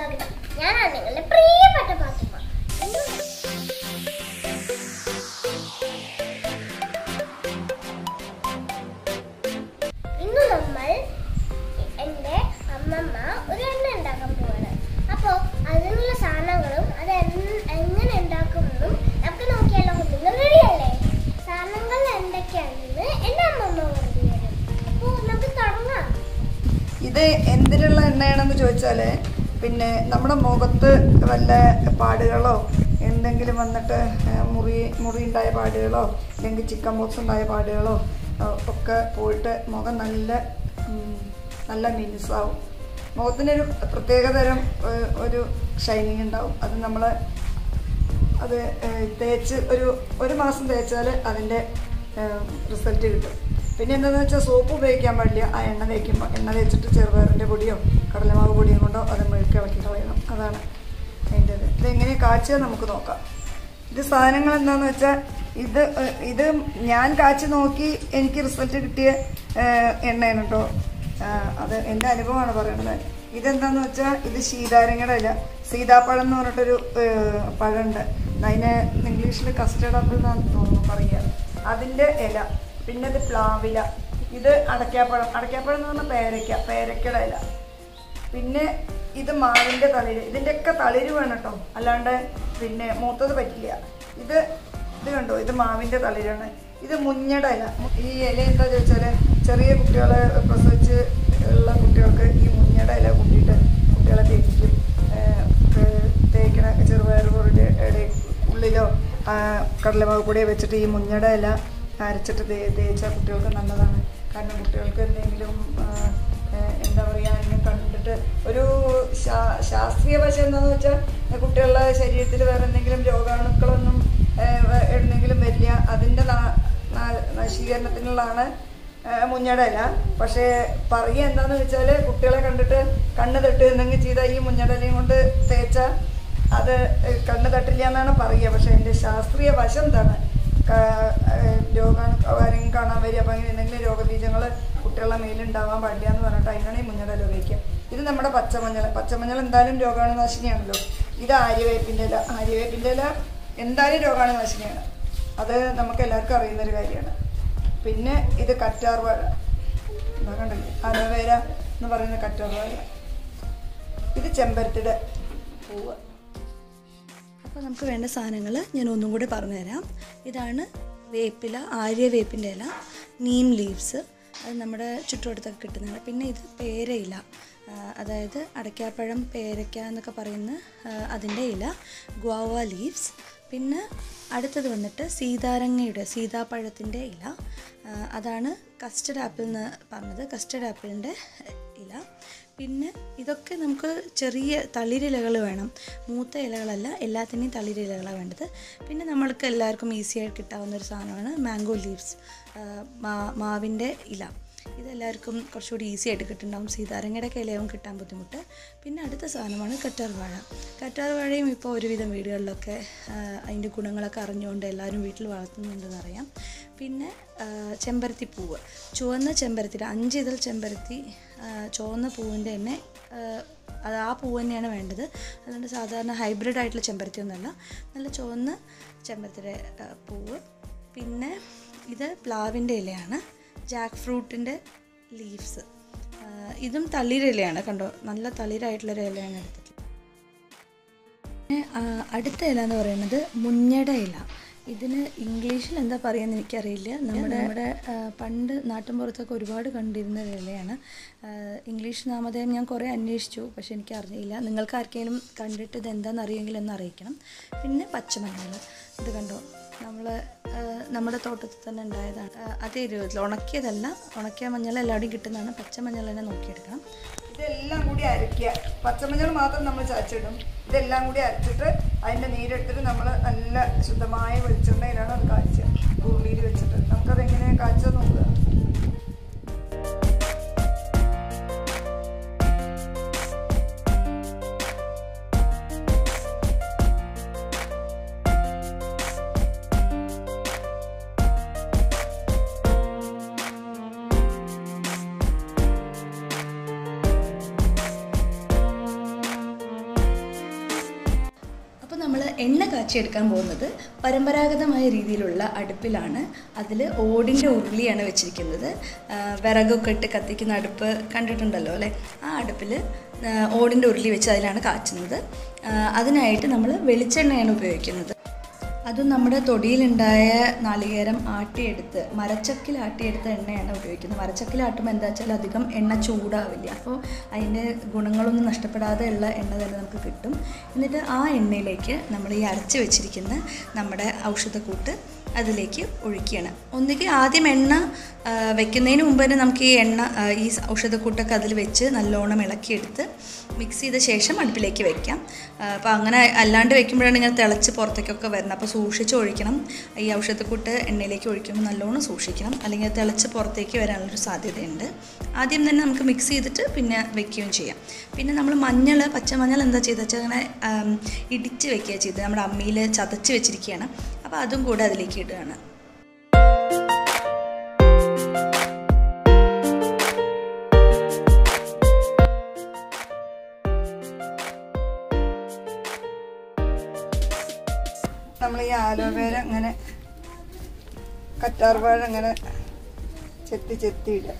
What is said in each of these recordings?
സ്വാഗതം ഞാനാണ് നിങ്ങളുടെ പ്രിയപ്പെട്ട പാത്തുമ്മ ഇന്ന് നമ്മൾ എന്റെ അമ്മമ്മ ഒരു എണ്ണ ഉണ്ടാക്കാൻ പോവാണ്. അപ്പോൾ അതിനുള്ള സാധനങ്ങളും അത് എങ്ങനെ ഉണ്ടാക്കുമെന്നും നമുക്ക് നോക്കിയാലോ നിങ്ങൾ റെഡിയല്ലേ സാധനങ്ങൾ എന്തൊക്കെയാണെന്ന് എന്റെ അമ്മമ്മ പറഞ്ഞു തരും. അപ്പോൾ നമുക്ക് തുടങ്ങാം. ഇത് എന്തിനുള്ള എണ്ണയാണെന്ന് ചോദിച്ചാൽ പിന്നെ നമ്മുടെ മുഖത്ത് വല്ല പാടുകളോ എന്തെങ്കിലും വന്നിട്ട് മുറി മുറി ഉണ്ടായ പാടുകളോ അല്ലെങ്കിൽ ചിക്കൻ ബോക്സ് ഉണ്ടായ പാടുകളോ ഒക്കെ പോയിട്ട് മുഖം നല്ല നല്ല മിനുസാവും. മുഖത്തിനൊരു പ്രത്യേകതരം തരം ഒരു ഷൈനിങ് ഉണ്ടാവും. അത് നമ്മൾ അത് തേച്ച് ഒരു ഒരു മാസം തേച്ചാൽ അതിന്റെ റിസൾട്ട് കിട്ടും. പിന്നെ എന്താണെന്ന് വെച്ചാൽ സോപ്പ് ഉപയോഗിക്കാൻ പാടില്ല. ആ എണ്ണ തേക്കുമ്പോൾ എണ്ണ തേച്ചിട്ട് ചെറുപയറിന്റെ പൊടിയോ കടലമാവ് പൊടിയും കൊണ്ടോ അത് മെഴുക്ക് ഇളക്കി കളയണം. അതാണ് അതിന്റെ ഇത് ഇതെങ്ങനെ കാച്ചുക നമുക്ക് നോക്കാം. ഇത് സാധനങ്ങൾ എന്താണെന്ന് വെച്ചാൽ ഇത് ഇത് ഞാൻ കാച്ചു നോക്കി എനിക്ക് റിസൾട്ട് കിട്ടിയ എണ്ണയാണ് കേട്ടോ അത് എന്റെ അനുഭവമാണ് പറയുന്നത് ഇതെന്താന്ന് വെച്ചാൽ ഇത് ശീതാരങ്ങയുടെ ഇല. സീതാപ്പഴം എന്ന് പറഞ്ഞിട്ടൊരു പഴമുണ്ട് അതിന് ഇംഗ്ലീഷിൽ കസ്റ്റേർഡ് ആപ്പിൾ എന്നാണ് തോന്നുന്നു പറയുക. അതിന്റെ ഇല. പിന്നെ ഇത് പ്ലാവില. ഇത് അടയ്ക്കാപ്പഴം. അടയ്ക്കാപ്പഴം എന്ന് പറഞ്ഞാൽ പേരയ്ക്ക. പേരയ്ക്കയുടെ ഇല. പിന്നെ ഇത് മാവിന്റെ തളിര്. ഇതിന്റെയൊക്കെ തളിര് വേണം കേട്ടോ. അല്ലാണ്ട് പിന്നെ മൂത്തത് പറ്റില്ല. ഇത് ഇത് കണ്ടോ? ഇത് മാവിന്റെ തളിരാണ്. ഇത് മുഞ്ഞയുടെ ഇല. ഈ ഇല എന്താ ചോദിച്ചാൽ ചെറിയ കുട്ടികളെ പ്രസവിച്ച് ഉള്ള കുട്ടികൾക്ക് ഈ മുഞ്ഞയുടെ ഇല കൂട്ടിയിട്ട് കുട്ടികളെ തേക്കും തേക്കണ ചെറുപയർ പൊടിയുടെ ഇടയിൽ ഉള്ളിലോ കടലമാവ് പൊടിയോ വെച്ചിട്ട് ഈ മുഞ്ഞയുടെ ഇല അരച്ചിട്ട് തേച്ച കുട്ടികൾക്ക് നല്ലതാണ്. കാരണം കുട്ടികൾക്ക് എന്തെങ്കിലും എന്താ പറയുക അതിനെ കണ്ടിട്ട് ഒരു ശാസ്ത്രീയ വശം എന്താണെന്ന് വെച്ചാൽ കുട്ടികളുടെ ശരീരത്തിൽ വേറെ എന്തെങ്കിലും രോഗാണുക്കളൊന്നും എന്തെങ്കിലും വരില്ല. അതിന്റെ നശീകരണത്തിനുള്ളതാണ് മുഞ്ഞടല പക്ഷേ പറയുക എന്താണെന്ന് വെച്ചാൽ കുട്ടികളെ കണ്ടിട്ട് കണ്ണ് തട്ട് എന്തെങ്കിലും ചെയ്താൽ ഈ മുഞ്ഞടലയും കൊണ്ട് തേച്ചാൽ അത് കണ്ണ് തട്ടില്ല എന്നാണ് പറയുക. പക്ഷേ എന്റെ ശാസ്ത്രീയ വശം എന്താണ്? രോഗാണു ആരെങ്കിലും കാണാൻ വരിക. അപ്പോൾ അങ്ങനെ എന്തെങ്കിലും രോഗബീജങ്ങൾ കുട്ടികളുടെ മേലുണ്ടാവാൻ പാടില്ല എന്ന് പറഞ്ഞിട്ട് അതിനാണ് ഈ മുഞ്ഞൾ ഇത് നമ്മുടെ പച്ചമഞ്ഞൾ. പച്ചമഞ്ഞൾ എന്തായാലും രോഗാണുനാശിനിയാണല്ലോ ഇത് ആര്യവേപ്പിന്റെ ഇല. ആര്യവേപ്പിന്റെ ഇല എന്തായാലും രോഗാണുനാശിനിയാണ് അത് നമുക്ക് എല്ലാവർക്കും അറിയുന്നൊരു കാര്യമാണ്. പിന്നെ ഇത് കറ്റാർവാഴ. കണ്ടില്ലേ അലോവേര എന്ന് പറയുന്ന കറ്റാർവാഴ. ഇത് ചെമ്പരത്തിയുടെ പൂവ്. അപ്പോൾ നമുക്ക് വേണ്ട സാധനങ്ങൾ ഞാൻ ഒന്നും കൂടി പറഞ്ഞുതരാം. ഇതാണ് വേപ്പില ആര്യ വേപ്പിന്റെ ഇല നീം ലീവ്സ് അത് നമ്മുടെ ചുറ്റുവട്ടത്തൊക്കെ കിട്ടുന്നതാണ്. പിന്നെ ഇത് പേരയില. അതായത് അടയ്ക്കാപ്പഴം പേരയ്ക്ക എന്നൊക്കെ പറയുന്ന അതിന്റെ ഇല ഗ്വാവ ലീവ്സ് പിന്നെ അടുത്തത് വന്നിട്ട് സീതാരങ്ങയുടെ സീതാപ്പഴത്തിന്റെ ഇല. അതാണ് കസ്റ്റഡ് ആപ്പിൾ എന്ന് പറഞ്ഞത്. കസ്റ്റഡ് ആപ്പിളിന്റെ ഇല. പിന്നെ ഇതൊക്കെ നമുക്ക് ചെറിയ തളിരിലകൾ വേണം. മൂത്ത ഇലകളല്ല എല്ലാത്തിനെയും തളിരിലകളാണ് വേണ്ടത്. പിന്നെ നമ്മൾക്ക് എല്ലാവർക്കും ഈസിയായിട്ട് കിട്ടാവുന്ന ഒരു സാധനമാണ് മാംഗോ ലീവ്സ് മാവിന്റെ ഇല. ഇതെല്ലാവർക്കും കുറച്ചുകൂടി ഈസി ആയിട്ട് കിട്ടുന്നുണ്ടാവും. സീതാരങ്ങയുടെ കിലയും കിട്ടാൻ ബുദ്ധിമുട്ട്. പിന്നെ അടുത്ത സാധനമാണ് കറ്റാർ വാഴ. കറ്റാർ വാഴയും ഇപ്പോൾ ഒരുവിധം വീടുകളിലൊക്കെ അതിന്റെ ഗുണങ്ങളൊക്കെ അറിഞ്ഞുകൊണ്ട് എല്ലാവരും വീട്ടിൽ വളർത്തുന്നുണ്ടെന്ന് അറിയാം. പിന്നെ ചെമ്പരത്തി പൂവ്. ചുവന്ന ചെമ്പരത്തി അഞ്ച് ഇതൾ ചെമ്പരത്തി ചുവന്ന പൂവിന്റെ തന്നെ അത് ആ പൂവ് തന്നെയാണ് വേണ്ടത്. അതുകൊണ്ട് സാധാരണ ഹൈബ്രിഡ് ആയിട്ടുള്ള ചെമ്പരത്തി ഒന്നുമല്ല. നല്ല ചുവന്ന ചെമ്പരത്തിയുടെ പൂവ്. പിന്നെ ഇത് പ്ലാവിന്റെ ഇലയാണ്. ജാക്ക് ഫ്രൂട്ടിന്റെ ലീവ്സ് ഇതും തളിരിലയാണ് കണ്ടോ? നല്ല തളിരായിട്ടുള്ളൊരു ഇലയാണ് എടുത്തിട്ടുള്ളത്. പിന്നെ, അടുത്ത ഇല എന്ന് പറയുന്നത് മുഞ്ഞട ഇല. ഇതിന് ഇംഗ്ലീഷിൽ എന്താ പറയുന്നത് എനിക്കറിയില്ല. നമ്മുടെ നമ്മുടെ പണ്ട് നാട്ടിൻപുറത്തൊക്കെ ഒരുപാട് കണ്ടിരുന്ന ഒരു ഇലയാണ്. ഇംഗ്ലീഷ് നാമധേയം ഞാൻ കുറേ അന്വേഷിച്ചു പക്ഷെ എനിക്ക് അറിയില്ല നിങ്ങൾക്ക് ആർക്കെങ്കിലും കണ്ടിട്ട് ഇത് എന്താണെന്ന് അറിയെങ്കിൽ ഒന്ന് അറിയിക്കണം. പിന്നെ പച്ചമഞ്ഞൾ. ഇത് കണ്ടോ? നമ്മൾ നമ്മുടെ തോട്ടത്തിൽ തന്നെ ഉണ്ടായതാണ്. അതേ രൂപത്തിൽ ഉണക്കിയതല്ല ഉണക്കിയ മഞ്ഞൾ എല്ലാവരും കിട്ടുന്നതാണ്. പച്ചമഞ്ഞൾ തന്നെ നോക്കിയെടുക്കണം. ഇതെല്ലാം കൂടി അരയ്ക്കുക പച്ചമഞ്ഞൾ മാത്രം നമ്മൾ ചതച്ചിടും. ഇതെല്ലാം കൂടി അരച്ചിട്ട് അതിന്റെ നീരെടുത്തിട്ട് നമ്മൾ നല്ല ശുദ്ധമായ വെളിച്ചെണ്ണയിലാണ് അത് എണ്ണ കാച്ചിയെടുക്കാൻ പോകുന്നത് പരമ്പരാഗതമായ രീതിയിലുള്ള അടുപ്പിലാണ്. അതിൽ ഓടിന്റെ ഉരുളിയാണ് വെച്ചിരിക്കുന്നത്. വിറകൊക്കെ ഇട്ട് കത്തിക്കുന്ന അടുപ്പ് കണ്ടിട്ടുണ്ടല്ലോ അല്ലേ? ആ അടുപ്പിൽ ഓടിന്റെ ഉരുളി വെച്ച് അതിലാണ് കാച്ചുന്നത്. അതിനായിട്ട് നമ്മൾ വെളിച്ചെണ്ണയാണ് ഉപയോഗിക്കുന്നത്. അതും നമ്മുടെ തൊടിയിലുണ്ടായ നാളികേരം ആട്ടിയെടുത്ത് മരച്ചക്കിൽ ആട്ടിയെടുത്ത എണ്ണയാണ് ഉപയോഗിക്കുന്നത്. മരച്ചക്കിൽ ആട്ടുമ്പോൾ എന്താ വെച്ചാൽ അധികം എണ്ണ ചൂടാവില്ല. അപ്പോൾ അതിന്റെ ഗുണങ്ങളൊന്നും നഷ്ടപ്പെടാതെ ഉള്ള എണ്ണ തന്നെ നമുക്ക് കിട്ടും. എന്നിട്ട് ആ എണ്ണയിലേക്ക് നമ്മൾ ഈ അരച്ച് വെച്ചിരിക്കുന്ന നമ്മുടെ ഔഷധക്കൂട്ട് അതിലേക്ക് ഒഴിക്കുകയാണ്. ഒന്നുകിൽ ആദ്യം എണ്ണ വെക്കുന്നതിന് മുമ്പ് തന്നെ നമുക്ക് ഈ എണ്ണ ഈ ഔഷധക്കൂട്ടൊക്കെ അതിൽ വെച്ച് നല്ലോണം ഇളക്കിയെടുത്ത് മിക്സ് ചെയ്ത ശേഷം അടുപ്പിലേക്ക് വെക്കാം. അപ്പോൾ അങ്ങനെ അല്ലാണ്ട് വെക്കുമ്പോഴാണ് ഇങ്ങനെ തിളച്ച് പുറത്തേക്കൊക്കെ വരുന്നത്. അപ്പോൾ സൂക്ഷിച്ച് ഒഴിക്കണം. ഈ ഔഷധക്കൂട്ട് എണ്ണയിലേക്ക് ഒഴിക്കുമ്പോൾ നല്ലോണം സൂക്ഷിക്കണം. അല്ലെങ്കിൽ തിളച്ച് പുറത്തേക്ക് വരാനുള്ളൊരു സാധ്യതയുണ്ട്. ആദ്യം തന്നെ നമുക്ക് മിക്സ് ചെയ്തിട്ട് പിന്നെ വെക്കുകയും ചെയ്യാം. പിന്നെ നമ്മൾ മഞ്ഞൾ പച്ചമഞ്ഞൾ എന്താ ചെയ്തെന്ന് വെച്ചാൽ അങ്ങനെ ഇടിച്ച് വെക്കുക ചെയ്തത്. നമ്മുടെ അമ്മിയിൽ ചതച്ച് വെച്ചിരിക്കുകയാണ്. അപ്പോൾ അതും കൂടെ അതിലേക്ക് ഇടുകയാണ്. നമ്മൾ ഈ ആലോവേര അങ്ങനെ കറ്റാർവാഴ അങ്ങനെ ചെത്തി ചെത്തി ഇടുക.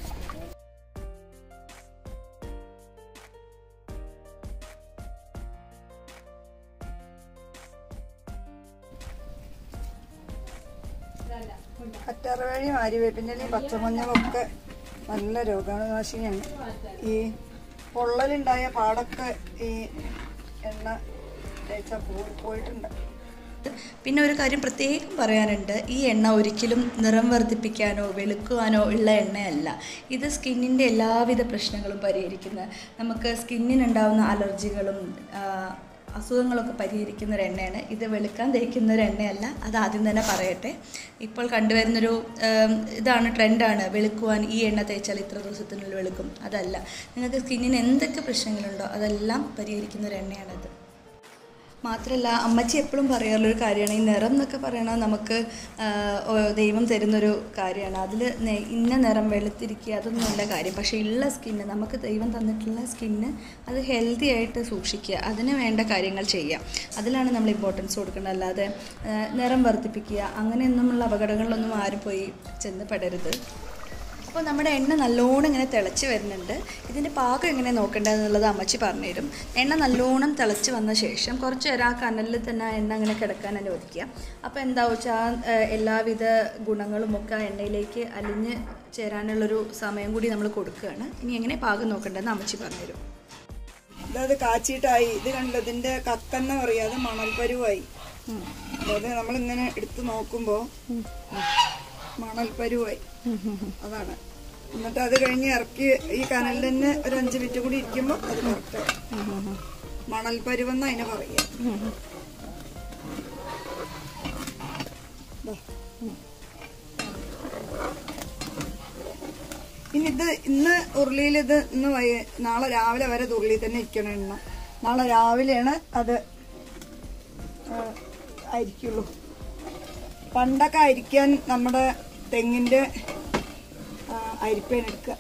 കറ്റാർവാഴയും ഈ പച്ചമഞ്ഞളും ഒക്കെ നല്ല രോഗാണുനാശിനിയാണ് ഈ പൊള്ളലുണ്ടായ പാടൊക്കെ ഈ എണ്ണ തേച്ചാൽ പോയി പോയിട്ടുണ്ട്. പിന്നെ ഒരു കാര്യം പ്രത്യേകം പറയാനുണ്ട്. ഈ എണ്ണ ഒരിക്കലും നിറം വർദ്ധിപ്പിക്കാനോ വെളുക്കുവാനോ ഉള്ള എണ്ണയല്ല. ഇത് സ്കിന്നിന്റെ എല്ലാവിധ പ്രശ്നങ്ങളും പരിഹരിക്കുന്ന നമുക്ക് സ്കിന്നിനുണ്ടാവുന്ന അലർജികളും അസുഖങ്ങളൊക്കെ പരിഹരിക്കുന്ന ഒരു എണ്ണയാണ് ഇത് വെളുക്കാൻ തേക്കുന്ന ഒരു എണ്ണയല്ല അത് ആദ്യം തന്നെ പറയട്ടെ. ഇപ്പോൾ കണ്ടുവരുന്നൊരു ഇതാണ് ട്രെൻഡാണ്. വെളുക്കുവാൻ ഈ എണ്ണ തേച്ചാൽ ഇത്ര ദിവസത്തിനുള്ളിൽ വെളുക്കും. അതല്ല. നിങ്ങൾക്ക് സ്കിന്നിന് എന്തൊക്കെ പ്രശ്നങ്ങളുണ്ടോ അതെല്ലാം പരിഹരിക്കുന്ന ഒരു എണ്ണയാണത് മാത്രമല്ല അമ്മച്ചി എപ്പോഴും പറയാറുള്ളൊരു കാര്യമാണ് ഈ നിറം എന്നൊക്കെ പറയണത് നമുക്ക് ദൈവം തരുന്നൊരു കാര്യമാണ്. അതിൽ ഇന്ന നിറം വെളുത്തിരിക്കുക അതൊന്നും നല്ല കാര്യം. പക്ഷേ ഉള്ള സ്കിന്ന് നമുക്ക് ദൈവം തന്നിട്ടുള്ള സ്കിന്ന് അത് ഹെൽത്തി ആയിട്ട് സൂക്ഷിക്കുക. അതിന് വേണ്ട കാര്യങ്ങൾ ചെയ്യാം അതിലാണ് നമ്മൾ ഇമ്പോർട്ടൻസ് കൊടുക്കേണ്ടത്. അല്ലാതെ നിറം വർദ്ധിപ്പിക്കുക അങ്ങനെയൊന്നുമുള്ള അപകടങ്ങളിലൊന്നും ആരും പോയി ചെന്ന് പെടരുത്. അപ്പോൾ നമ്മുടെ എണ്ണ നല്ലോണം ഇങ്ങനെ തിളച്ച് വരുന്നുണ്ട്. ഇതിന്റെ പാകം എങ്ങനെ നോക്കേണ്ടതെന്നുള്ളത് അമ്മച്ചി പറഞ്ഞുതരും. എണ്ണ നല്ലോണം തിളച്ച് വന്ന ശേഷം കുറച്ച് നേരം ആ കനലിൽ തന്നെ ആ എണ്ണ അങ്ങനെ കിടക്കാൻ അനുവദിക്കുക അപ്പോൾ എന്താ വെച്ചാൽ എല്ലാവിധ ഗുണങ്ങളും ഒക്കെ ആ എണ്ണയിലേക്ക് അലിഞ്ഞ് ചേരാനുള്ളൊരു സമയം കൂടി നമ്മൾ കൊടുക്കുകയാണ്. ഇനി എങ്ങനെ പാകം നോക്കേണ്ടതെന്ന് അമ്മച്ചി പറഞ്ഞുതരും. അതായത് കാച്ചിട്ടായി. ഇത് കണ്ടില്ല? ഇതിന്റെ കക്കെന്ന് പറയാതെ മണൽപ്പരുവായി. അതായത് നമ്മളിങ്ങനെ എടുത്ത് മണൽപ്പരുവായി. അതാണ്. എന്നിട്ട് അത് കഴിഞ്ഞ് ഇറക്കി ഈ കനലിൽ തന്നെ ഒരു അഞ്ച് മിനിറ്റ് കൂടി ഇരിക്കുമ്പോൾ അത് കറക്റ്റ് മണൽപ്പരുവെന്ന് അതിനെ പറയാ. ഇനി ഇന്ന് ഉരുളിയിൽ ഇത് ഇന്ന് വൈ- നാളെ രാവിലെ വരെ ഇത് തന്നെ ഇരിക്കണം എണ്ണ. നാളെ രാവിലെയാണ് അത് ആയിരിക്കുള്ളൂ. പണ്ടൊക്കെ അരിക്കാൻ നമ്മുടെ ആ, എടുക്കുക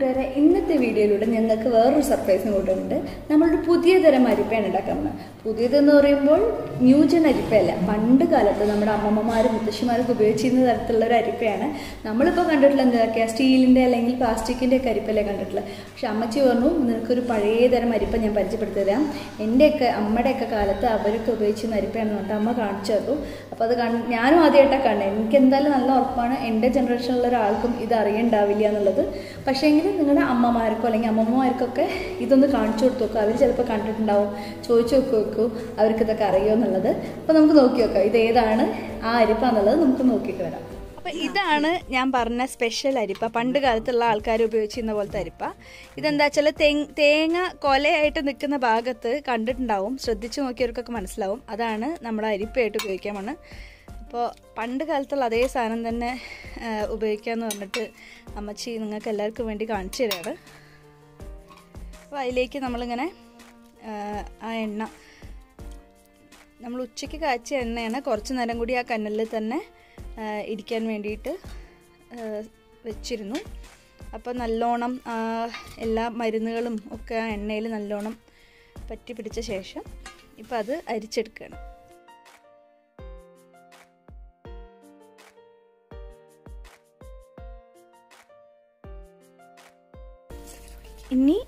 കൂട്ടുകാരെ ഇന്നത്തെ വീഡിയോയിലൂടെ ഞങ്ങൾക്ക് വേറൊരു സർപ്രൈസ് കൂട്ടുന്നുണ്ട് നമ്മളൊരു പുതിയ തരം അരിപ്പയാണ് ഉണ്ടാക്കുന്നത് പുതിയതെന്ന് പറയുമ്പോൾ ന്യൂജൻ അരിപ്പയല്ല. പണ്ട് കാലത്ത് നമ്മുടെ അമ്മമ്മമാരും മുത്തശ്ശിമാരൊക്കെ ഉപയോഗിച്ചിരുന്ന തരത്തിലുള്ള ഒരു അരിപ്പയാണ്. നമ്മളിപ്പോൾ കണ്ടിട്ടുള്ള എന്തൊക്കെയാ സ്റ്റീലിന്റെ അല്ലെങ്കിൽ പ്ലാസ്റ്റിക്കിന്റെ ഒക്കെ അരിപ്പല്ലേ കണ്ടിട്ടുള്ളത്. പക്ഷെ അമ്മച്ചി പറഞ്ഞു നിനക്കൊരു പഴയ തരം അരിപ്പ ഞാൻ പരിചയപ്പെടുത്തി തരാം. എന്റെയൊക്കെ അമ്മയുടെയൊക്കെ കാലത്ത് അവരൊക്കെ ഉപയോഗിച്ചിരുന്ന അരിപ്പയാണെന്ന് പറഞ്ഞിട്ട് അമ്മ കാണിച്ചു തന്നു. അപ്പോൾ അത് കാണ ഞാനും ആദ്യമായിട്ടാണ് കാണുന്നത് എനിക്ക് എന്തായാലും നല്ല ഉറപ്പാണ്. എന്റെ ജനറേഷനിലുള്ള ഒരാൾക്കും ഇത് അറിയണ്ടാവില്ല എന്നുള്ളത്. പക്ഷേങ്കിൽ നിങ്ങളുടെ അമ്മമാർക്കോ അല്ലെങ്കിൽ അമ്മമ്മമാർക്കൊക്കെ ഇതൊന്ന് കാണിച്ചു കൊടുത്തു നോക്കുക അവർ ചിലപ്പോൾ കണ്ടിട്ടുണ്ടാവും. ചോദിച്ചു നോക്കി നോക്കൂ. അവർക്ക് ഇതൊക്കെ അറിയുമോ എന്നുള്ളത്. അപ്പോൾ നമുക്ക് നോക്കി നോക്കാം. ഇത് ഏതാണ്? ആ അരിപ്പ എന്നുള്ളത് നമുക്ക് നോക്കിയിട്ട് വരാം. അപ്പോൾ ഇതാണ് ഞാൻ പറഞ്ഞ സ്പെഷ്യൽ അരിപ്പ. പണ്ട് കാലത്തുള്ള ആൾക്കാർ ഉപയോഗിച്ചിരുന്ന പോലത്തെ അരിപ്പ. ഇതെന്താ വെച്ചാൽ തേങ്ങ കൊലയായിട്ട് നിൽക്കുന്ന ഭാഗത്ത് കണ്ടിട്ടുണ്ടാവും. ശ്രദ്ധിച്ചു നോക്കിയവർക്കൊക്കെ മനസ്സിലാവും. അതാണ് നമ്മുടെ അരിപ്പയായിട്ട് ഉപയോഗിക്കാൻ പോണ് അപ്പോൾ പണ്ട് കാലത്തുള്ള അതേ സാധനം തന്നെ ഉപയോഗിക്കാമെന്ന് പറഞ്ഞിട്ട് അമ്മച്ചി നിങ്ങൾക്ക് എല്ലാവർക്കും വേണ്ടി കാണിച്ചു തരാണ്. അപ്പോൾ അതിലേക്ക് നമ്മളിങ്ങനെ ആ, എണ്ണ നമ്മൾ ഉച്ചയ്ക്ക് കാച്ചിയ എണ്ണയാണ് കുറച്ച് നേരം കൂടി ആ കനലിൽ തന്നെ ഇരിക്കാൻ വേണ്ടിയിട്ട് വെച്ചിരുന്നു. അപ്പോൾ നല്ലോണം എല്ലാ മരുന്നുകളും ഒക്കെ ആ എണ്ണയിൽ നല്ലോണം പറ്റി പിടിച്ച ശേഷം ഇപ്പോൾ അത് അരിച്ചെടുക്കുകയാണ്. ഇനി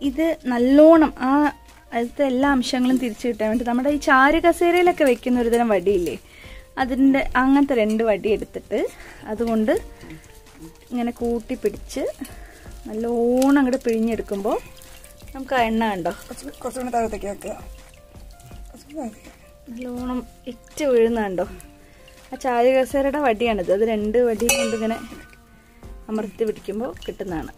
ഇത് നല്ലോണം ആ അതിലത്തെ എല്ലാ അംശങ്ങളും തിരിച്ചു കിട്ടാൻ വേണ്ടി നമ്മുടെ ഈ ചാരു കസേരയിലൊക്കെ വെക്കുന്ന ഒരു തരം വടിയില്ലേ അതിന്റെ അങ്ങനത്തെ രണ്ട് വടി എടുത്തിട്ട് അതുകൊണ്ട് ഇങ്ങനെ കൂട്ടി പിടിച്ച് നല്ലോണം അങ്ങോട്ട് പിഴിഞ്ഞെടുക്കുമ്പോൾ നമുക്ക് ആ എണ്ണ കണ്ടോ? കുറച്ചുകൂടി താഴത്തേക്ക് വെക്കുക. കുറച്ചുകൂടി നല്ലോണം ഇറ്റ് വീഴുന്നുണ്ടോ ആ ചാരുകസേരയുടെ വടിയാണിത്. അത് രണ്ട് വടി കൊണ്ട് ഇങ്ങനെ അമർത്തി പിടിക്കുമ്പോൾ കിട്ടുന്നതാണ്.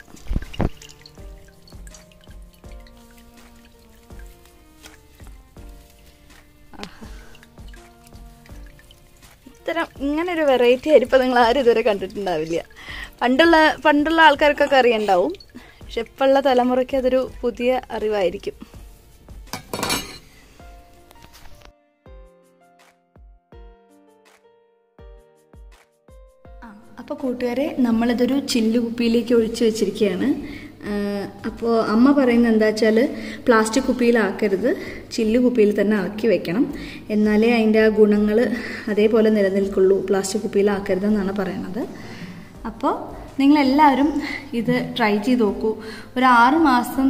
ഇത്തരം ഇങ്ങനെ ഒരു വെറൈറ്റി അരിപ്പം നിങ്ങൾ ആരും ഇതുവരെ കണ്ടിട്ടുണ്ടാവില്ല. പണ്ടുള്ള പണ്ടുള്ള ആൾക്കാർക്കൊക്കെ അറിയണ്ടാവും. പക്ഷെ ഇപ്പോഴുള്ള തലമുറയ്ക്ക് അതൊരു പുതിയ അറിവായിരിക്കും. അപ്പോൾ കൂട്ടുകാരെ നമ്മളിതൊരു ചില്ലുകുപ്പിയിലേക്ക് ഒഴിച്ചു വെച്ചിരിക്കുകയാണ്. അപ്പോൾ അമ്മ പറയുന്നത് എന്താ വെച്ചാൽ പ്ലാസ്റ്റിക് കുപ്പിയിലാക്കരുത്. ചില്ല് കുപ്പിയിൽ തന്നെ ആക്കി വെക്കണം. എന്നാലേ അതിന്റെ ആ ഗുണങ്ങൾ അതേപോലെ നിലനിൽക്കുള്ളൂ. പ്ലാസ്റ്റിക് കുപ്പിയിലാക്കരുതെന്നാണ് പറയണത്. അപ്പോൾ നിങ്ങളെല്ലാവരും ഇത് ട്രൈ ചെയ്ത് നോക്കൂ. ഒരു ആറ് മാസം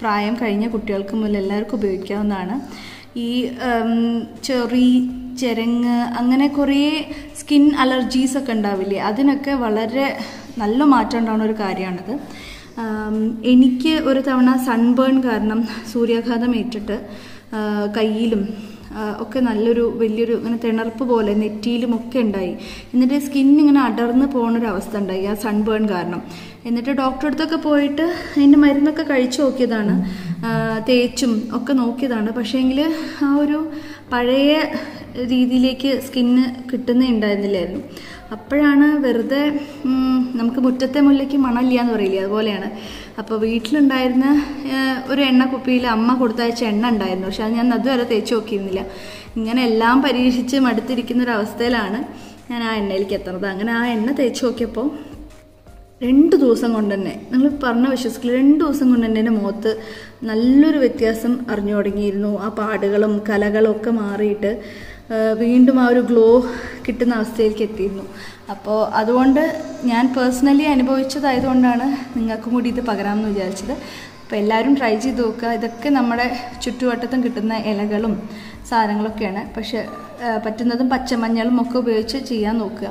പ്രായം കഴിഞ്ഞ കുട്ടികൾക്ക് മുതൽ എല്ലാവർക്കും ഉപയോഗിക്കാവുന്നതാണ്. ഈ ചെറി ചെരങ്ങ് അങ്ങനെ കുറേ സ്കിൻ അലർജീസ് ഒക്കെ ഉണ്ടാവില്ലേ? അതിനൊക്കെ വളരെ നല്ല മാറ്റം ഉണ്ടാവുന്ന ഒരു കാര്യമാണിത്. എനിക്ക് ഒരു തവണ സൺബേൺ കാരണം സൂര്യാഘാതം ഏറ്റിട്ട് കയ്യിലും ഒക്കെ നല്ലൊരു വലിയൊരു ഇങ്ങനെ തിണർപ്പ് പോലെ നെറ്റിയിലും ഒക്കെ ഉണ്ടായി. എന്നിട്ട് സ്കിൻ ഇങ്ങനെ അടർന്ന് പോകുന്നൊരു അവസ്ഥ ഉണ്ടായി ആ സൺബേൺ കാരണം. എന്നിട്ട് ഡോക്ടറെ അടുത്തൊക്കെ പോയിട്ട് അതിന്റെ മരുന്നൊക്കെ കഴിച്ചു നോക്കിയതാണ്. തേച്ചും ഒക്കെ നോക്കിയതാണ്. പക്ഷേങ്കിൽ ആ ഒരു പഴയ രീതിയിലേക്ക് സ്കിന്ന് കിട്ടുന്നേ ഉണ്ടായിരുന്നില്ലായിരുന്നു. അപ്പോഴാണ് വെറുതെ നമുക്ക് മുറ്റത്തെ മുല്ലയ്ക്ക് മണമില്ല എന്ന് പറയില്ലേ അതുപോലെയാണ്. അപ്പോൾ വീട്ടിലുണ്ടായിരുന്ന ഒരു എണ്ണ കുപ്പിയിൽ അമ്മ കൊടുത്തയച്ച എണ്ണ ഉണ്ടായിരുന്നു. പക്ഷെ അത് ഞാൻ അതുവരെ തേച്ച് നോക്കിയിരുന്നില്ല. ഇങ്ങനെ എല്ലാം പരീക്ഷിച്ച് മടുത്തിരിക്കുന്ന ഒരു അവസ്ഥയിലാണ് ഞാൻ ആ എണ്ണയിലേക്ക് എത്തുന്നത്. അങ്ങനെ ആ എണ്ണ തേച്ച് നോക്കിയപ്പോൾ രണ്ട് ദിവസം കൊണ്ട് തന്നെ നിങ്ങൾ പറഞ്ഞ വിശ്വസിക്കില്ല രണ്ട് ദിവസം കൊണ്ട് തന്നെ എന്റെ മുഖത്ത് നല്ലൊരു വ്യത്യാസം അറിഞ്ഞു തുടങ്ങിയിരുന്നു. ആ പാടുകളും കലകളും ഒക്കെ മാറിയിട്ട് വീണ്ടും ആ ഒരു ഗ്ലോ കിട്ടുന്ന അവസ്ഥയിലേക്ക് എത്തിയിരുന്നു. അപ്പോൾ അതുകൊണ്ട് ഞാൻ പേഴ്സണലി അനുഭവിച്ചതായതുകൊണ്ടാണ് നിങ്ങൾക്കും കൂടി ഇത് പകരാമെന്ന് വിചാരിച്ചത്. അപ്പോൾ എല്ലാവരും ട്രൈ ചെയ്ത് നോക്കുക. ഇതൊക്കെ നമ്മുടെ ചുറ്റുവട്ടത്തും കിട്ടുന്ന ഇലകളും സാധനങ്ങളൊക്കെയാണ്. പക്ഷെ പറ്റുന്നതും പച്ചമഞ്ഞളും ഒക്കെ ഉപയോഗിച്ച് ചെയ്യാൻ നോക്കുക.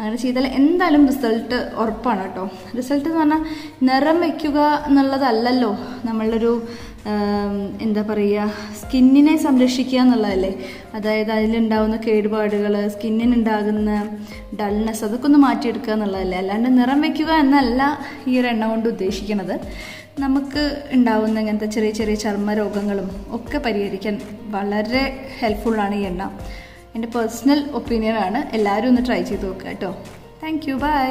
അങ്ങനെ ചെയ്താൽ എന്തായാലും റിസൾട്ട് ഉറപ്പാണ് കേട്ടോ. റിസൾട്ട് എന്ന് പറഞ്ഞാൽ നിറം വയ്ക്കുക എന്നുള്ളതല്ലല്ലോ നമ്മളൊരു എന്താ പറയുക സ്കിന്നിനെ സംരക്ഷിക്കുക എന്നുള്ളതല്ലേ? അതായത് അതിലുണ്ടാകുന്ന കേടുപാടുകൾ സ്കിന്നിനുണ്ടാകുന്ന ഡൾനെസ് അതൊക്കെ ഒന്ന് മാറ്റിയെടുക്കുക എന്നുള്ളതല്ലേ? അല്ലാണ്ട് നിറം വയ്ക്കുക എന്നല്ല ഈ ഒരു എണ്ണ കൊണ്ട് ഉദ്ദേശിക്കുന്നത് നമുക്ക് ഉണ്ടാവുന്ന ഇങ്ങനത്തെ ചെറിയ ചെറിയ ചർമ്മ രോഗങ്ങളും ഒക്കെ പരിഹരിക്കാൻ വളരെ ഹെൽപ്ഫുള്ളാണ് ഈ എണ്ണ. എന്റെ പേഴ്സണൽ ഒപ്പീനിയനാണ് എല്ലാവരും ഒന്ന് ട്രൈ ചെയ്ത് നോക്കുക കേട്ടോ. Thank you by